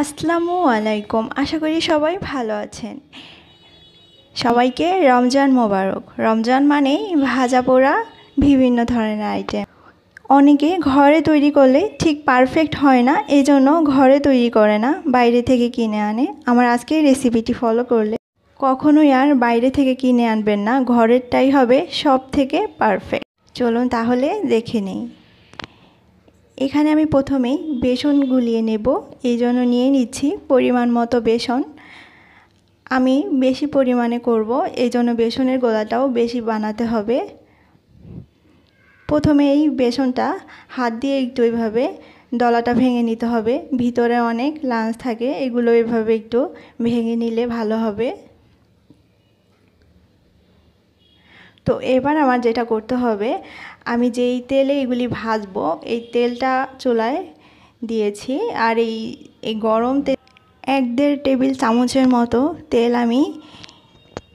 আসসালামু আলাইকুম। আশা করি সবাই ভালো আছেন। সবাইকে রমজান মোবারক। রমজান মানেই ভাজা পোড়া, বিভিন্ন ধরনের আইটেম অনেকে ঘরে তৈরি করলে ঠিক পারফেক্ট হয় না এই জন্য ঘরে তৈরি করে না, বাইরে থেকে কিনে আনে। আমার আজকে রেসিপিটি ফলো করলে কখনোই আর বাইরে থেকে কিনে আনবেন না, ঘরেরটাই হবে সব থেকে পারফেক্ট চলুন তাহলে দেখে নেই। এখানে আমি প্রথমেই বেসন গুলিয়ে নেব, এই জন্য নিয়ে নিচ্ছি পরিমাণ মতো বেসন। আমি বেশি পরিমাণে করব, এই জন্য বেসনের গোলাটাও বেশি বানাতে হবে। প্রথমে এই বেসনটা হাত দিয়ে একটু এইভাবে দলাটা ভেঙে নিতে হবে, ভিতরে অনেক লাঞ্চ থাকে, এগুলো এভাবে একটু ভেঙে নিলে ভালো হবে। তো এবার আমার যেটা করতে হবে, আমি যেই তেলে এগুলি ভাজবো, এই তেলটা চুলায় দিয়েছি আর এই এই গরম তেল এক দেড় টেবিল চামচের মতো তেল আমি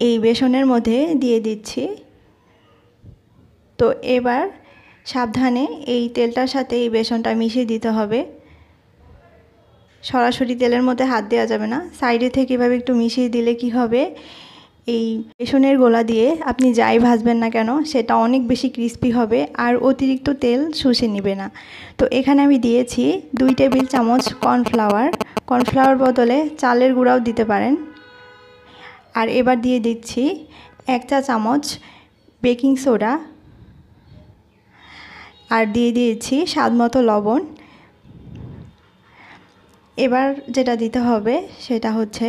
এই বেসনের মধ্যে দিয়ে দিচ্ছি। তো এবার সাবধানে এই তেলটার সাথে এই বেসনটা মিশিয়ে দিতে হবে। সরাসরি তেলের মধ্যে হাত দেওয়া যাবে না, সাইডে থেকে এভাবে একটু মিশিয়ে দিলে কি হবে? এই বেসনের গোলা দিয়ে আপনি যাই ভাজবেন না কেন, সেটা অনেক বেশি ক্রিস্পি হবে আর অতিরিক্ত তেল শুষে নেবে না। তো এখানে আমি দিয়েছি দুই টেবিল চামচ কর্নফ্লাওয়ার। কর্নফ্লাওয়ার বদলে চালের গুঁড়াও দিতে পারেন। আর এবার দিয়ে দিচ্ছি এক চা চামচ বেকিং সোডা। আর দিয়ে দিয়েছি স্বাদ মতো লবণ। এবার যেটা দিতে হবে সেটা হচ্ছে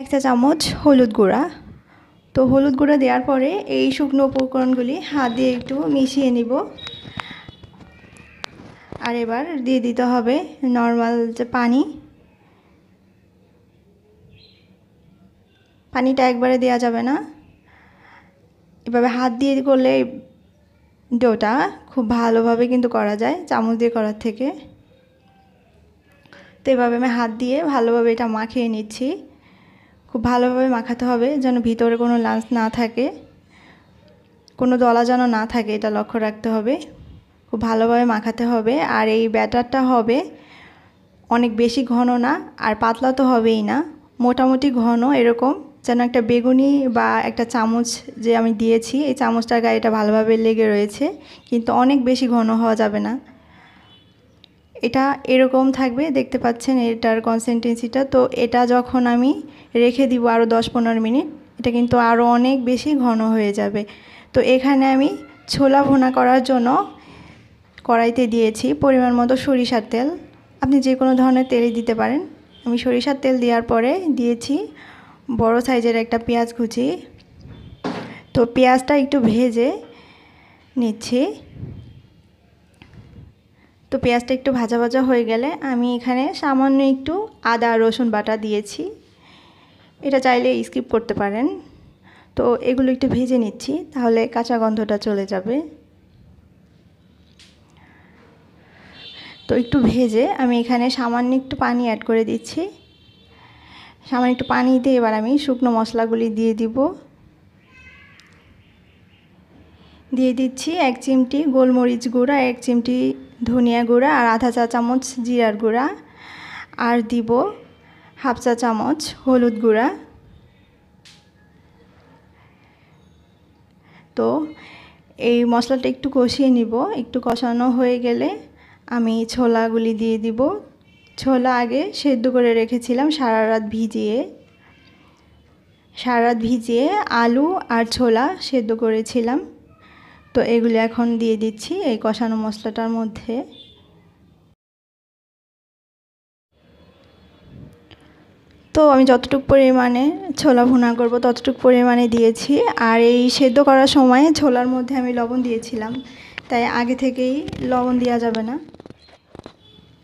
এক চা চামচ হলুদ গুঁড়া। তো হলুদ গুঁড়া দেওয়ার পরে এই শুকনো উপকরণগুলি হাত দিয়ে একটু মিশিয়ে নিব। আর এবার দিয়ে দিতে হবে নর্মাল যে পানি। পানিটা একবারে দেওয়া যাবে না। এভাবে হাত দিয়ে করলে ডোটা খুব ভালোভাবে কিন্তু করা যায় চামচ দিয়ে করার থেকে। তো এভাবে আমি হাত দিয়ে ভালোভাবে এটা মাখিয়ে নিচ্ছি। খুব ভালোভাবে মাখাতে হবে যেন ভিতরে কোনো লাঞ্চ না থাকে। কোনো দলা যেন না থাকে, এটা লক্ষ্য রাখতে হবে। খুব ভালোভাবে মাখাতে হবে। আর এই ব্যাটারটা হবে অনেক বেশি ঘন না, আর পাতলা তো হবেই না। মোটামুটি ঘন, এরকম যেন একটা বেগুনি বা একটা চামচ যে আমি দিয়েছি, এই চামচটার গায়ে এটা ভালোভাবে লেগে রয়েছে। কিন্তু অনেক বেশি ঘন হওয়া যাবে না। এটা এরকম থাকবে, দেখতে পাচ্ছেন এটার কনসেন্টেন্সিটা তো এটা যখন আমি রেখে দিব আরও দশ পনেরো মিনিট, এটা কিন্তু আরও অনেক বেশি ঘন হয়ে যাবে। তো এখানে আমি ছোলা ভুনা করার জন্য কড়াইতে দিয়েছি পরিমাণ মতো সরিষার তেল। আপনি যে কোনো ধরনের তেলই দিতে পারেন। আমি সরিষার তেল দেওয়ার পরে দিয়েছি বড় সাইজের একটা পেঁয়াজ কুচি। তো পেঁয়াজটা একটু ভেজে নিচ্ছি। তো পেঁয়াজটা একটু ভাজা ভাজা হয়ে গেলে আমি এখানে সামান্য একটু আদা, রসুন বাটা দিয়েছি। এটা চাইলে স্কিপ করতে পারেন। তো এগুলো একটু ভেজে নিচ্ছি, তাহলে কাঁচা গন্ধটা চলে যাবে। তো একটু ভেজে আমি এখানে সামান্য একটু পানি অ্যাড করে দিচ্ছি। সামান্য একটু পানি দিয়ে এবার আমি শুকনো মশলাগুলি দিয়ে দিব। দিয়ে দিচ্ছি এক চিমটি গোলমরিচ গুঁড়া, এক চিমটি ধনিয়া গুঁড়া আর আধা চা চামচ জিরার গুঁড়া। আর দিব হাফ চা চামচ হলুদ গুঁড়া। তো এই মশলাটা একটু কষিয়ে নিব। একটু কষানো হয়ে গেলে আমি ছোলাগুলি দিয়ে দিব। ছোলা আগে সেদ্ধ করে রেখেছিলাম সারা রাত ভিজিয়ে। সারা রাত ভিজিয়ে আলু আর ছোলা সেদ্ধ করেছিলাম। তো এগুলি এখন দিয়ে দিচ্ছি এই কষানো মশলাটার মধ্যে। তো আমি যতটুকু পরিমাণে ছোলা ভুনা করব ততটুকু পরিমাণে দিয়েছি। আর এই সেদ্ধ করার সময় ছোলার মধ্যে আমি লবণ দিয়েছিলাম, তাই আগে থেকেই লবণ দেওয়া যাবে না।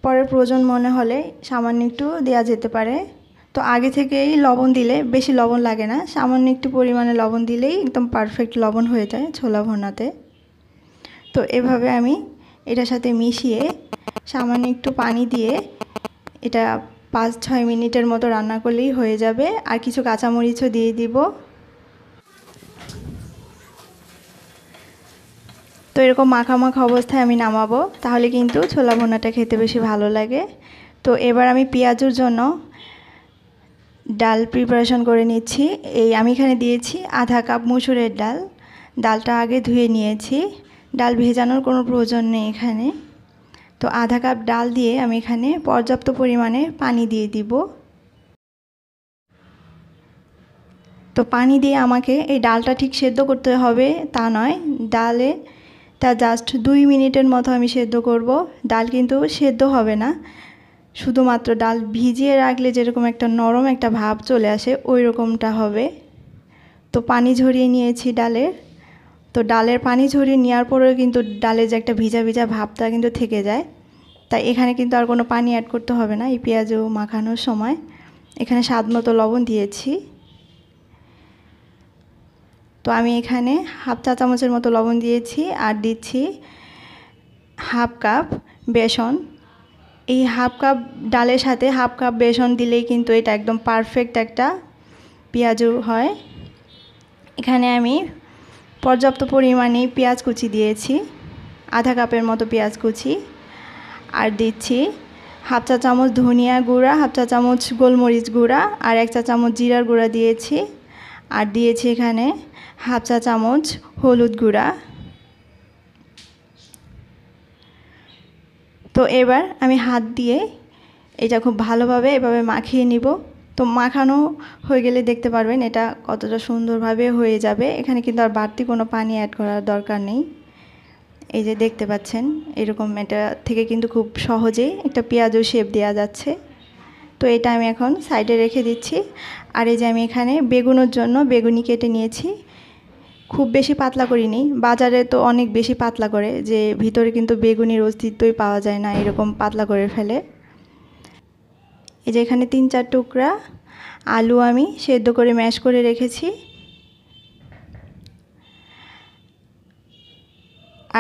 পরে প্রয়োজন মনে হলে সামান্য একটু দেওয়া যেতে পারে। তো আগে থেকেই লবণ দিলে বেশি লবণ লাগে না, সামান্য একটু পরিমাণে লবণ দিলেই একদম পারফেক্ট লবণ হয়ে যায় ছোলা ভোনাতে। তো এভাবে আমি এটার সাথে মিশিয়ে সামান্য একটু পানি দিয়ে এটা পাঁচ, ছয় মিনিটের মতো রান্না করলেই হয়ে যাবে। আর কিছু কাঁচামরিচও দিয়ে দিব। তো এরকম মাখা মাখা অবস্থায় আমি নামাবো, তাহলে কিন্তু ছোলা ভোনাটা খেতে বেশি ভালো লাগে। তো এবার আমি পেঁয়াজুর জন্য ডাল প্রিপারেশন করে নিচ্ছি। এই আমি এখানে দিয়েছি আধা কাপ মুসুরের ডাল। ডালটা আগে ধুয়ে নিয়েছি। ডাল ভেজানোর কোনো প্রয়োজন নেই এখানে। তো আধা কাপ ডাল দিয়ে আমি এখানে পর্যাপ্ত পরিমাণে পানি দিয়ে দিব। তো পানি দিয়ে আমাকে এই ডালটা ঠিক সেদ্ধ করতে হবে, তা নয়। ডালে তা জাস্ট দুই মিনিটের মতো আমি সেদ্ধ করব। ডাল কিন্তু সেদ্ধ হবে না। শুধুমাত্র ডাল ভিজিয়ে রাখলে যেরকম একটা নরম একটা ভাব চলে আসে ওই রকমটা হবে। তো পানি ঝরিয়ে নিয়েছি ডালের। তো ডালের পানি ঝরিয়ে নেওয়ার পরেও কিন্তু ডালের যে একটা ভিজা ভিজা ভাবটা কিন্তু থেকে যায়। তাই এখানে কিন্তু আর কোনো পানি অ্যাড করতে হবে না। এই পেঁয়াজও মাখানোর সময়। এখানে স্বাদ মতো লবণ দিয়েছি। তো আমি এখানে হাফ চা চামচের মতো লবণ দিয়েছি আর দিচ্ছি হাফ কাপ বেসন। এই হাফ কাপ ডালের সাথে হাফ কাপ বেসন দিলেই কিন্তু এটা একদম পারফেক্ট একটা পেঁয়াজু হয়। এখানে আমি পর্যাপ্ত পরিমাণে পেঁয়াজ কুচি দিয়েছি, আধা কাপের মতো পেঁয়াজ কুচি, আর দিচ্ছি হাফ চা চামচ ধনিয়া গুঁড়া, হাফ চা চামচ গোলমরিচ গুঁড়া, আর এক চা চামচ জিরার গুঁড়া দিয়েছি, আর দিয়েছি এখানে হাফ চা চামচ হলুদ গুঁড়া। তো এবার আমি হাত দিয়ে এটা খুব ভালোভাবে এভাবে মাখিয়ে নিব। তো মাখানো হয়ে গেলে দেখতে পারবেন এটা কতটা সুন্দরভাবে হয়ে যাবে। এখানে কিন্তু আর বাড়তি কোনো পানি অ্যাড করার দরকার নেই। এই যে দেখতে পাচ্ছেন, এরকম এটা থেকে কিন্তু খুব সহজেই একটা পেঁয়াজও শেপ দেওয়া যাচ্ছে। তো এটা আমি এখন সাইডে রেখে দিচ্ছি। আর এই যে আমি এখানে বেগুনের জন্য বেগুনি কেটে নিয়েছি। খুব বেশি পাতলা করিনি। বাজারে তো অনেক বেশি পাতলা করে যে ভিতরে কিন্তু বেগুনির অস্তিত্বই পাওয়া যায় না এরকম পাতলা করে ফেলে। এই যে এখানে তিন চার টুকরা আলু আমি সেদ্ধ করে ম্যাশ করে রেখেছি।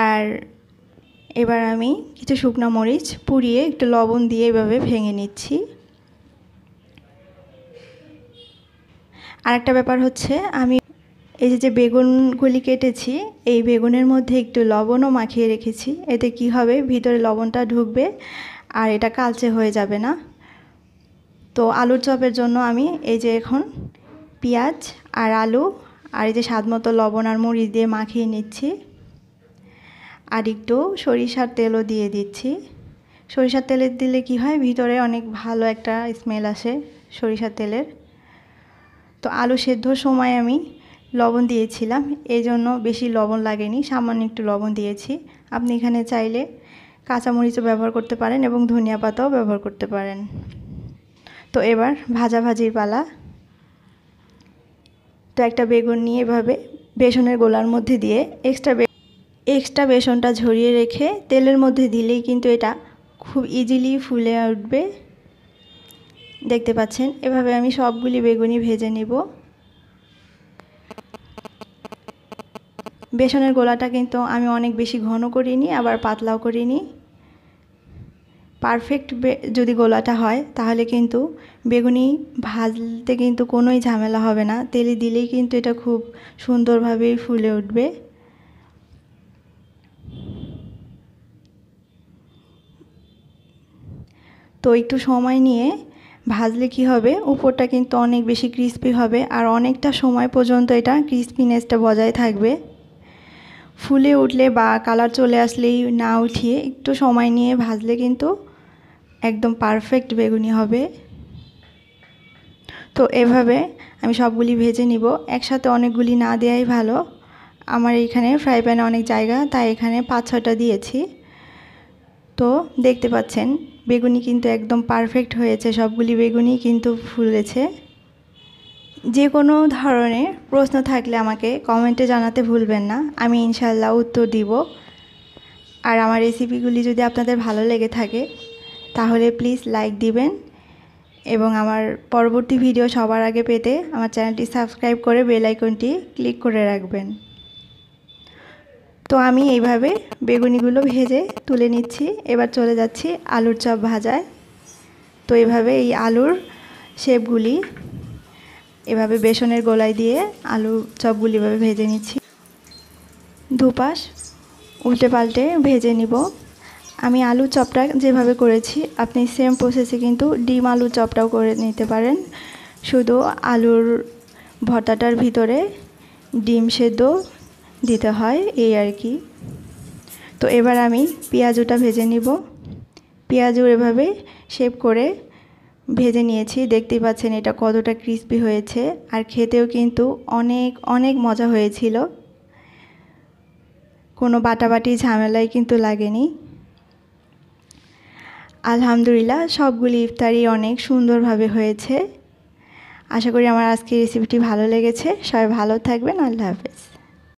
আর এবার আমি কিছু শুকনো মরিচ পুড়িয়ে একটু লবণ দিয়ে এভাবে ভেঙে নিচ্ছি। আরেকটা ব্যাপার হচ্ছে আমি এই যে যে বেগুনগুলি কেটেছি, এই বেগুনের মধ্যে একটু লবণও মাখিয়ে রেখেছি। এতে কি হবে? ভিতরে লবণটা ঢুকবে আর এটা কালচে হয়ে যাবে না। তো আলুর চপের জন্য আমি এই যে এখন পেঁয়াজ আর আলু আর এই যে স্বাদ মতো লবণ আর মরিচ দিয়ে মাখিয়ে নিচ্ছি। আর একটু সরিষার তেলও দিয়ে দিচ্ছি। সরিষার তেলের দিলে কি হয়? ভিতরে অনেক ভালো একটা স্মেল আসে সরিষার তেলের। তো আলু সেদ্ধর সময় আমি লবণ দিয়েছিলাম। এই জন্য বেশি লবণ লাগেনি, সামান্য একটু লবণ দিয়েছি। আপনি এখানে চাইলে কাঁচামরিচও ব্যবহার করতে পারেন এবং ধনিয়া পাতাও ব্যবহার করতে পারেন। তো এবার ভাজা ভাজির পালা। তো একটা বেগুন নিয়ে এভাবে বেসনের গোলার মধ্যে দিয়ে এক্সট্রা এক্সট্রা বেসনটা ঝরিয়ে রেখে তেলের মধ্যে দিলেই কিন্তু এটা খুব ইজিলি ফুলে উঠবে। দেখতে পাচ্ছেন? এভাবে আমি সবগুলি বেগুনি ভেজে নিব। বেসনের গোলাটা কিন্তু আমি অনেক বেশি ঘন করিনি, আবার পাতলাও করিনি। পারফেক্ট যদি গোলাটা হয়, তাহলে কিন্তু বেগুনি ভাজতে কিন্তু কোনোই ঝামেলা হবে না। তেলে দিলেই কিন্তু এটা খুব সুন্দরভাবেই ফুলে উঠবে। তো একটু সময় নিয়ে ভাজলে কি হবে? উপরটা কিন্তু অনেক বেশি ক্রিস্পি হবে, আর অনেকটা সময় পর্যন্ত এটা ক্রিস্পিনেসটা বজায় থাকবে। ফুলে উঠলে বা কালার চলে আসলেই না উঠিয়ে একটু সময় নিয়ে ভাজলে কিন্তু একদম পারফেক্ট বেগুনি হবে। তো এভাবে আমি সবগুলি ভেজে নিব। একসাথে অনেকগুলি না দেওয়াই ভালো। আমার এখানে ফ্রাই প্যানে অনেক জায়গা, তাই এখানে পাঁচ ছটা দিয়েছি। তো দেখতে পাচ্ছেন, বেগুনি কিন্তু একদম পারফেক্ট হয়েছে। সবগুলি বেগুনি কিন্তু ফুলেছে। যে কোনো ধরনের প্রশ্ন থাকলে আমাকে কমেন্টে জানাতে ভুলবেন না। আমি ইনশাল্লাহ উত্তর দিব। আর আমার রেসিপিগুলি যদি আপনাদের ভালো লেগে থাকে, তাহলে প্লিজ লাইক দিবেন এবং আমার পরবর্তী ভিডিও সবার আগে পেতে আমার চ্যানেলটি সাবস্ক্রাইব করে বেল আইকনটি ক্লিক করে রাখবেন। তো আমি এইভাবে বেগুনিগুলো ভেজে তুলে নিচ্ছি। এবার চলে যাচ্ছি আলুর চপ ভাজায়। তো এইভাবে এই আলুর শেপগুলি এভাবে বেসনের গোলায় দিয়ে আলু চপগুলি এভাবে ভেজে নিচ্ছি। দুপাশ উল্টে পাল্টে ভেজে নিব। আমি আলু চপটা যেভাবে করেছি, আপনি সেম প্রসেসে কিন্তু ডিম আলু চপটাও করে নিতে পারেন। শুধু আলুর ভর্তাটার ভিতরে ডিম সেদ্ধ দিতে হয়, এই আর কি। তো এবার আমি পেঁয়াজুটা ভেজে নিব। পেঁয়াজু এভাবে শেপ করে ভেজে নিয়েছি। দেখতেই পাচ্ছেন এটা কতটা ক্রিস্পি হয়েছে। আর খেতেও কিন্তু অনেক অনেক মজা হয়েছিল। কোনো বাটাবাটি, ঝামেলাই কিন্তু লাগেনি। আলহামদুলিল্লাহ, সবগুলি ইফতারি অনেক সুন্দরভাবে হয়েছে। আশা করি আমার আজকের রেসিপিটি ভালো লেগেছে। সবাই ভালো থাকবেন। আল্লাহ হাফেজ।